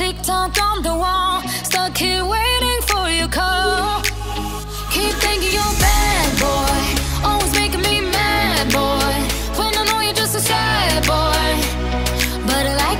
tick tock on the wall, stuck here waiting.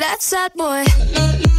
That sad boy.